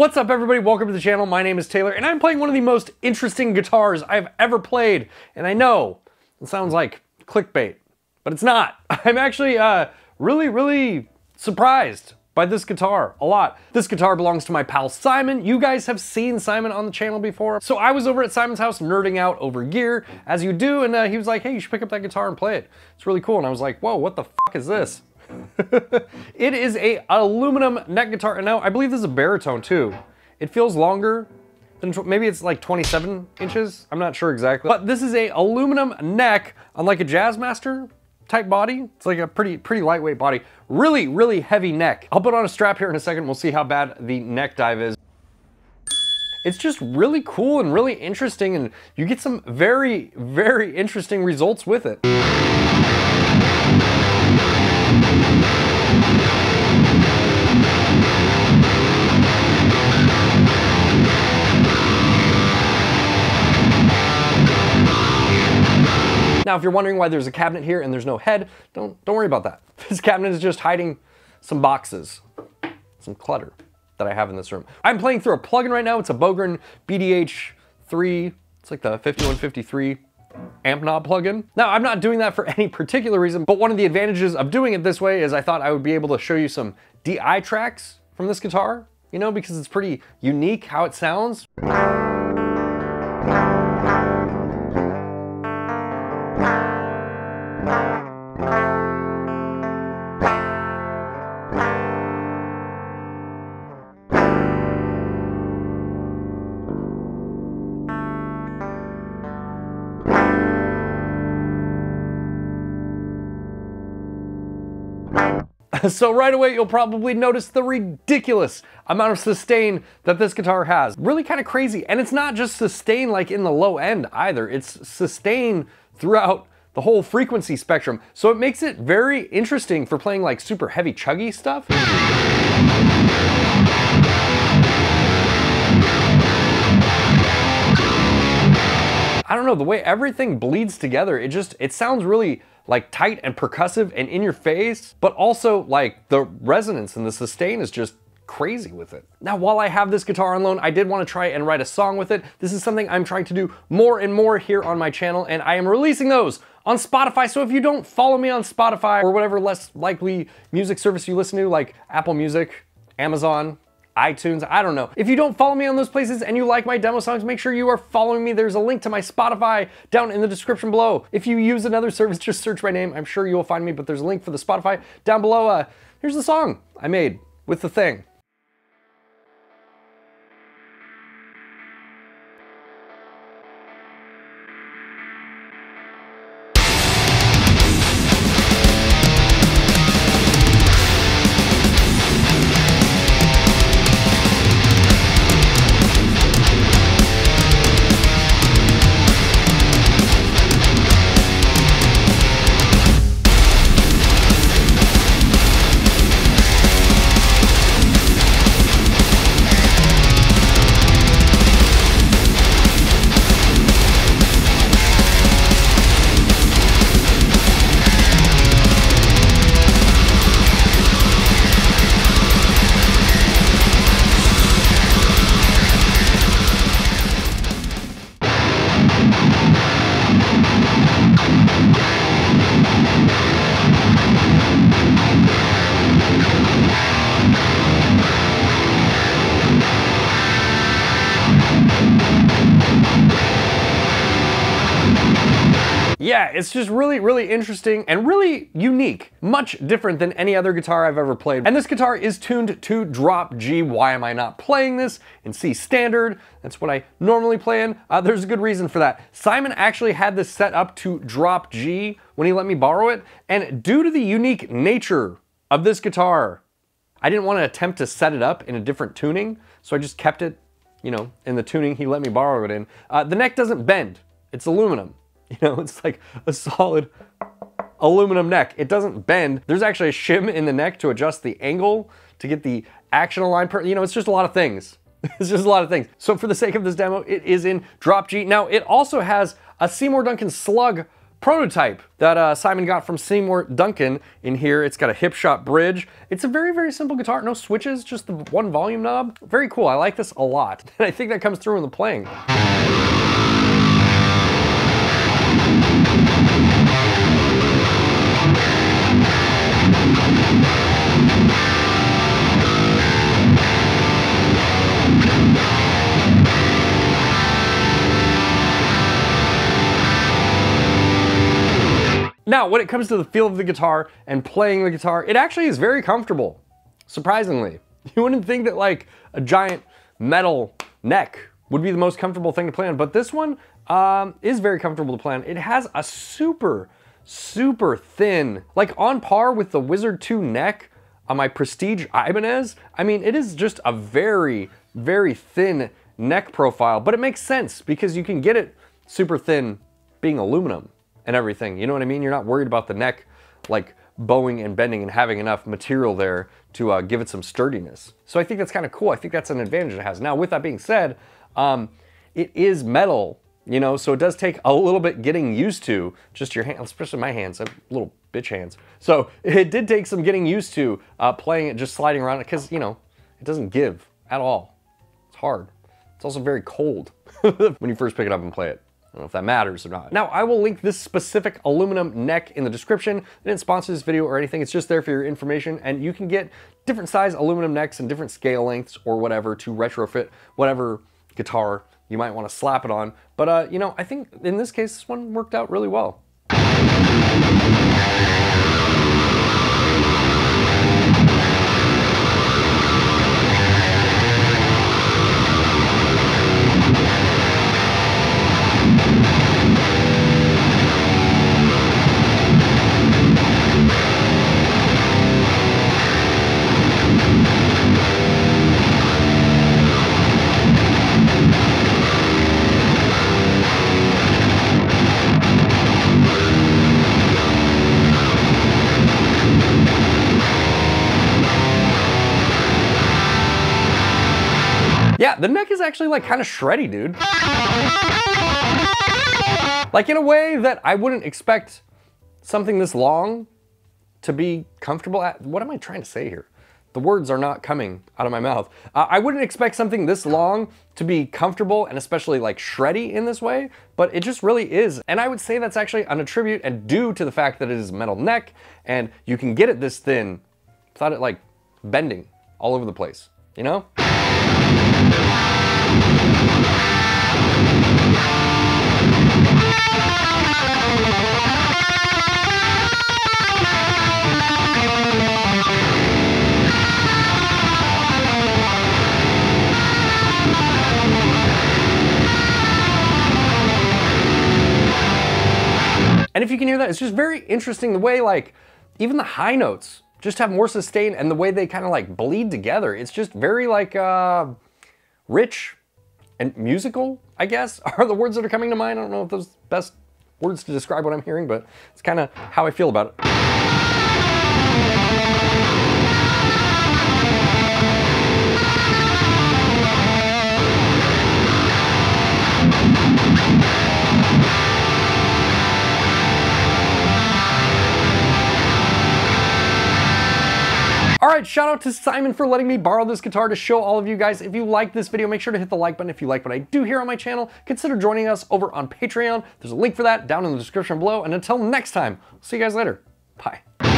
What's up everybody, welcome to the channel. My name is Taylor and I'm playing one of the most interesting guitars I've ever played. And I know it sounds like clickbait, but it's not. I'm actually uh, really, really surprised by this guitar a lot. This guitar belongs to my pal Simon. You guys have seen Simon on the channel before. So I was over at Simon's house nerding out over gear, as you do, and uh, he was like, hey, you should pick up that guitar and play it. It's really cool. And I was like, whoa, what the fuck is this? it is a aluminum neck guitar, and now I believe this is a baritone too. It feels longer than, maybe it's like 27 inches, I'm not sure exactly. But this is a aluminum neck, unlike a Jazzmaster type body. It's like a pretty, pretty lightweight body. Really, really heavy neck. I'll put on a strap here in a second, we'll see how bad the neck dive is. It's just really cool and really interesting, and you get some very, very interesting results with it. Now, if you're wondering why there's a cabinet here and there's no head, don't, don't worry about that. This cabinet is just hiding some boxes, some clutter that I have in this room. I'm playing through a plugin right now. It's a Bogren BDH3. It's like the 5153 amp knob plugin. Now, I'm not doing that for any particular reason, but one of the advantages of doing it this way is I thought I would be able to show you some DI tracks from this guitar, you know, because it's pretty unique how it sounds. so right away you'll probably notice the ridiculous amount of sustain that this guitar has. Really kind of crazy. And it's not just sustain like in the low end either. It's sustain throughout the whole frequency spectrum. So it makes it very interesting for playing like super heavy chuggy stuff. I don't know, the way everything bleeds together, it just, it sounds really like tight and percussive and in your face, but also like the resonance and the sustain is just crazy with it. Now, while I have this guitar on loan, I did want to try and write a song with it. This is something I'm trying to do more and more here on my channel, and I am releasing those on Spotify. So if you don't follow me on Spotify or whatever less likely music service you listen to, like Apple Music, Amazon, iTunes, I don't know. If you don't follow me on those places and you like my demo songs, make sure you are following me. There's a link to my Spotify down in the description below. If you use another service, just search my name. I'm sure you will find me, but there's a link for the Spotify down below. Uh, here's the song I made with the thing. Yeah, it's just really, really interesting and really unique. Much different than any other guitar I've ever played. And this guitar is tuned to drop G. Why am I not playing this in C standard? That's what I normally play in. Uh, there's a good reason for that. Simon actually had this set up to drop G when he let me borrow it. And due to the unique nature of this guitar, I didn't want to attempt to set it up in a different tuning. So I just kept it, you know, in the tuning he let me borrow it in. Uh, the neck doesn't bend. It's aluminum. You know, it's like a solid aluminum neck. It doesn't bend. There's actually a shim in the neck to adjust the angle to get the action aligned. Per you know, it's just a lot of things. it's just a lot of things. So for the sake of this demo, it is in drop G. Now, it also has a Seymour Duncan slug prototype that uh, Simon got from Seymour Duncan in here. It's got a Hipshot bridge. It's a very, very simple guitar. No switches, just the one volume knob. Very cool. I like this a lot. And I think that comes through in the playing. Now, when it comes to the feel of the guitar and playing the guitar, it actually is very comfortable, surprisingly. You wouldn't think that like a giant metal neck would be the most comfortable thing to play on, but this one um, is very comfortable to play on. It has a super, super thin, like on par with the Wizard 2 neck on my Prestige Ibanez. I mean, it is just a very, very thin neck profile, but it makes sense because you can get it super thin being aluminum and everything. You know what I mean? You're not worried about the neck like bowing and bending and having enough material there to uh, give it some sturdiness. So I think that's kind of cool. I think that's an advantage it has. Now, with that being said, um, it is metal, you know, so it does take a little bit getting used to. Just your hands, especially my hands, little bitch hands. So it did take some getting used to uh, playing it, just sliding around it, because, you know, it doesn't give at all. It's hard. It's also very cold when you first pick it up and play it. Know if that matters or not. Now, I will link this specific aluminum neck in the description. It didn't sponsor this video or anything. It's just there for your information. And you can get different size aluminum necks and different scale lengths or whatever to retrofit whatever guitar you might want to slap it on. But, uh, you know, I think in this case, this one worked out really well. Actually like kind of shreddy, dude. Like in a way that I wouldn't expect something this long to be comfortable at. What am I trying to say here? The words are not coming out of my mouth. Uh, I wouldn't expect something this long to be comfortable and especially like shreddy in this way, but it just really is. And I would say that's actually an attribute and due to the fact that it is metal neck and you can get it this thin without it like bending all over the place, you know? That, it's just very interesting the way like even the high notes just have more sustain and the way they kind of like bleed together. It's just very like uh, rich and musical, I guess, are the words that are coming to mind. I don't know if those best words to describe what I'm hearing, but it's kind of how I feel about it. Shout out to Simon for letting me borrow this guitar to show all of you guys. If you like this video, make sure to hit the like button. If you like what I do here on my channel, consider joining us over on Patreon. There's a link for that down in the description below. And until next time, see you guys later. Bye.